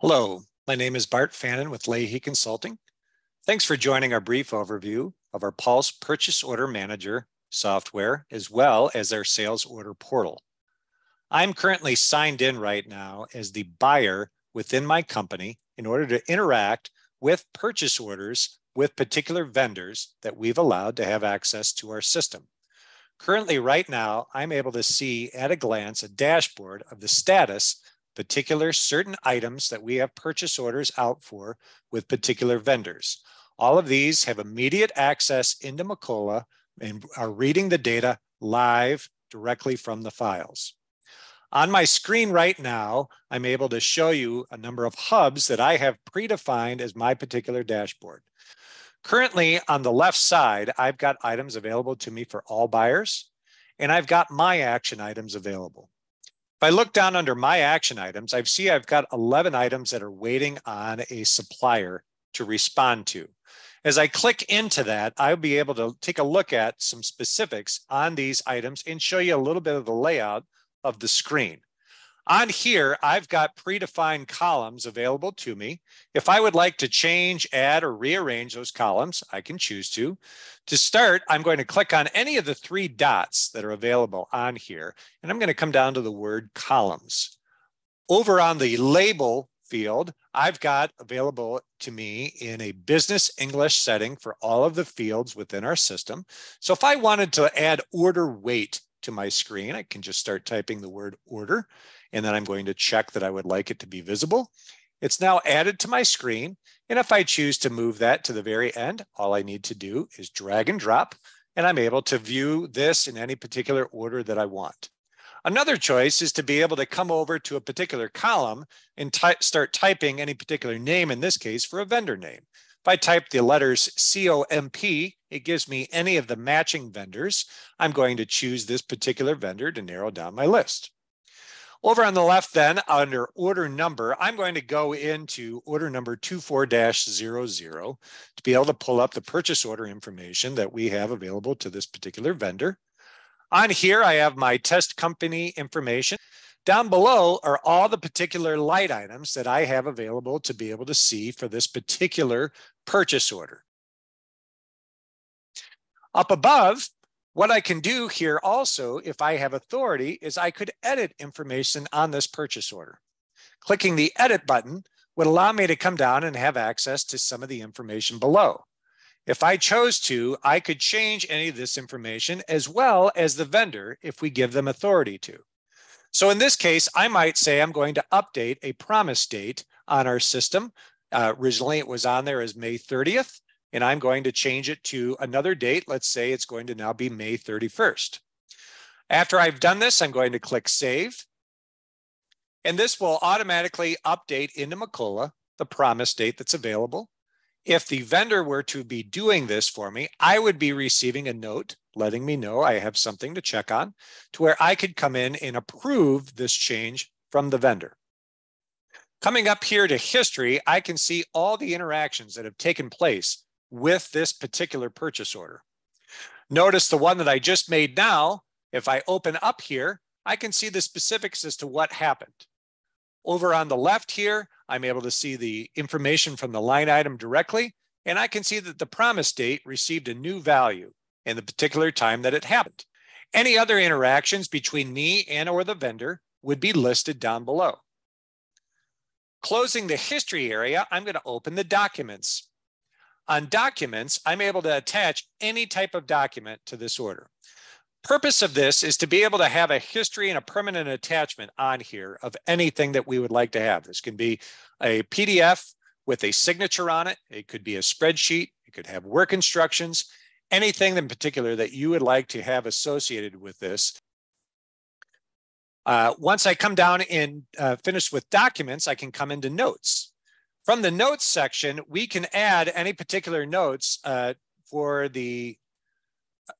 Hello, my name is Bart Fannin with Leahy Consulting. Thanks for joining our brief overview of our Pulse Purchase Order Manager software, as well as our sales order portal. I'm currently signed in right now as the buyer within my company in order to interact with purchase orders with particular vendors that we've allowed to have access to our system. Currently, right now, I'm able to see at a glance a dashboard of the status particular certain items that we have purchase orders out for with particular vendors. All of these have immediate access into Macola and are reading the data live directly from the files. On my screen right now, I'm able to show you a number of hubs that I have predefined as my particular dashboard. Currently on the left side, I've got items available to me for all buyers, and I've got my action items available. If I look down under my action items, I see I've got 11 items that are waiting on a supplier to respond to. As I click into that, I'll be able to take a look at some specifics on these items and show you a little bit of the layout of the screen. On here, I've got predefined columns available to me. If I would like to change, add, or rearrange those columns, I can choose to. To start, I'm going to click on any of the three dots that are available on here, and I'm going to come down to the word columns. Over on the label field, I've got available to me in a business English setting for all of the fields within our system. So if I wanted to add order weight to my screen, I can just start typing the word order, and then I'm going to check that I would like it to be visible. It's now added to my screen. And if I choose to move that to the very end, all I need to do is drag and drop, and I'm able to view this in any particular order that I want. Another choice is to be able to come over to a particular column and ty start typing any particular name, in this case for a vendor name. If I type the letters COMP, it gives me any of the matching vendors. I'm going to choose this particular vendor to narrow down my list. Over on the left then, under order number, I'm going to go into order number 24-00 to be able to pull up the purchase order information that we have available to this particular vendor. On here, I have my test company information. Down below are all the particular line items that I have available to be able to see for this particular purchase order. Up above, what I can do here also, if I have authority, is I could edit information on this purchase order. Clicking the edit button would allow me to come down and have access to some of the information below. If I chose to, I could change any of this information as well as the vendor if we give them authority to. So in this case, I might say I'm going to update a promise date on our system. Uh, originally, it was on there as May 30th, and I'm going to change it to another date. Let's say it's going to now be May 31st. After I've done this, I'm going to click Save. And this will automatically update into Macola the promise date that's available. If the vendor were to be doing this for me, I would be receiving a note letting me know I have something to check on to where I could come in and approve this change from the vendor. Coming up here to history, I can see all the interactions that have taken place with this particular purchase order. Notice the one that I just made now, if I open up here, I can see the specifics as to what happened. Over on the left here, I'm able to see the information from the line item directly, and I can see that the promise date received a new value in the particular time that it happened. Any other interactions between me and or the vendor would be listed down below. Closing the history area, I'm going to open the documents. On documents, I'm able to attach any type of document to this order. Purpose of this is to be able to have a history and a permanent attachment on here of anything that we would like to have. This can be a PDF with a signature on it. It could be a spreadsheet. It could have work instructions anything in particular that you would like to have associated with this. Uh, once I come down and uh, finish with documents, I can come into notes. From the notes section, we can add any particular notes uh, for the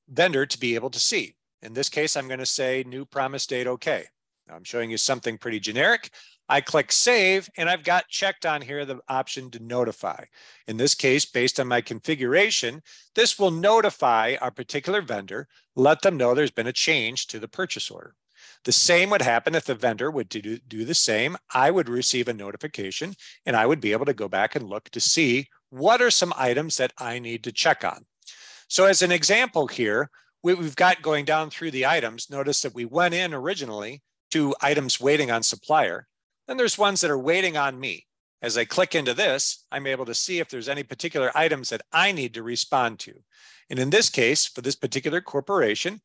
vendor to be able to see. In this case, I'm going to say new promise date okay. Now I'm showing you something pretty generic. I click save and I've got checked on here the option to notify. In this case, based on my configuration, this will notify our particular vendor, let them know there's been a change to the purchase order. The same would happen if the vendor would do, do the same. I would receive a notification and I would be able to go back and look to see what are some items that I need to check on. So as an example here, we've got going down through the items, notice that we went in originally to items waiting on supplier. Then there's ones that are waiting on me. As I click into this, I'm able to see if there's any particular items that I need to respond to. And in this case, for this particular corporation,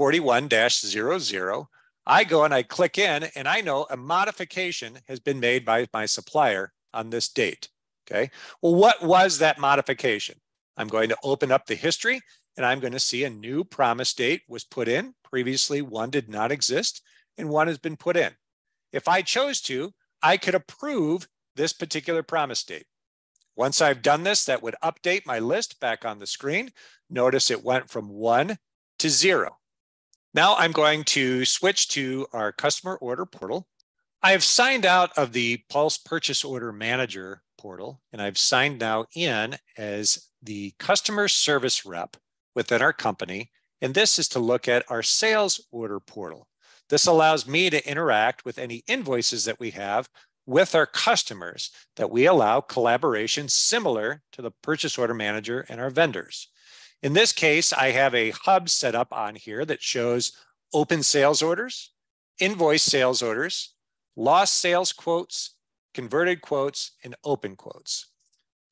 41-00, I go and I click in and I know a modification has been made by my supplier on this date. Okay. Well, what was that modification? I'm going to open up the history and I'm going to see a new promise date was put in. Previously, one did not exist and one has been put in. If I chose to, I could approve this particular promise date. Once I've done this, that would update my list back on the screen. Notice it went from one to zero. Now I'm going to switch to our customer order portal. I have signed out of the Pulse Purchase Order Manager portal, and I've signed now in as the customer service rep within our company. And this is to look at our sales order portal. This allows me to interact with any invoices that we have with our customers that we allow collaboration similar to the purchase order manager and our vendors. In this case, I have a hub set up on here that shows open sales orders, invoice sales orders, lost sales quotes, converted quotes, and open quotes.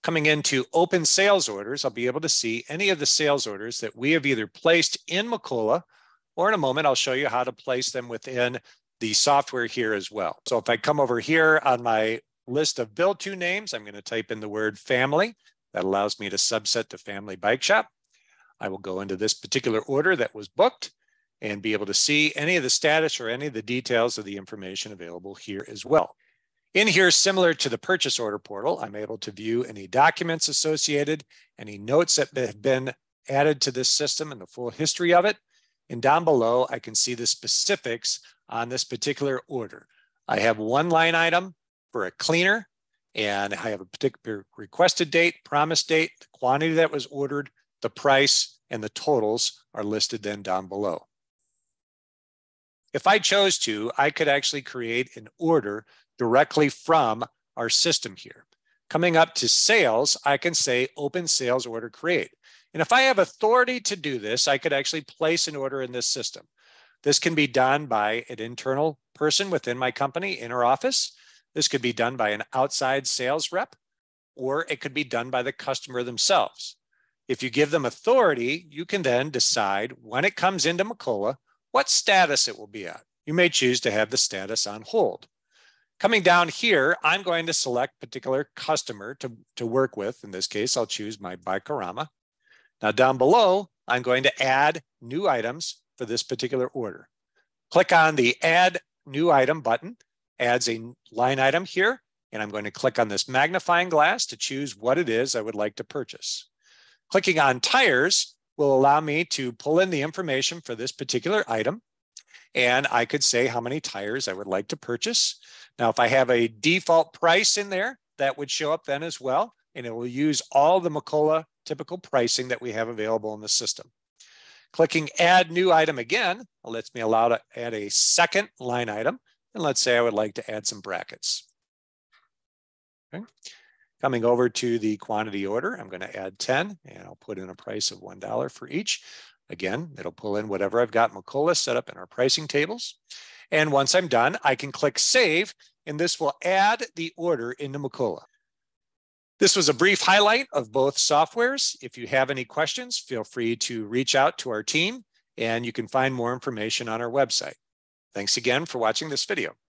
Coming into open sales orders, I'll be able to see any of the sales orders that we have either placed in Macola, or in a moment, I'll show you how to place them within the software here as well. So if I come over here on my list of bill to names, I'm going to type in the word family. That allows me to subset to family bike shop. I will go into this particular order that was booked and be able to see any of the status or any of the details of the information available here as well. In here, similar to the purchase order portal, I'm able to view any documents associated, any notes that have been added to this system and the full history of it. And down below, I can see the specifics on this particular order. I have one line item for a cleaner, and I have a particular requested date, promise date, the quantity that was ordered, the price, and the totals are listed then down below. If I chose to, I could actually create an order directly from our system here. Coming up to sales, I can say open sales order create. And if I have authority to do this, I could actually place an order in this system. This can be done by an internal person within my company in our office. This could be done by an outside sales rep, or it could be done by the customer themselves. If you give them authority, you can then decide when it comes into Macola, what status it will be at. You may choose to have the status on hold. Coming down here, I'm going to select particular customer to, to work with. In this case, I'll choose my Bikorama. Now down below, I'm going to add new items for this particular order. Click on the add new item button, adds a line item here, and I'm going to click on this magnifying glass to choose what it is I would like to purchase. Clicking on tires will allow me to pull in the information for this particular item. And I could say how many tires I would like to purchase. Now, if I have a default price in there, that would show up then as well. And it will use all the Macola typical pricing that we have available in the system. Clicking add new item again lets me allow to add a second line item. And let's say I would like to add some brackets. Okay. Coming over to the quantity order, I'm going to add 10 and I'll put in a price of $1 for each. Again, it'll pull in whatever I've got Macola set up in our pricing tables. And once I'm done, I can click save and this will add the order into Macola. This was a brief highlight of both softwares. If you have any questions, feel free to reach out to our team and you can find more information on our website. Thanks again for watching this video.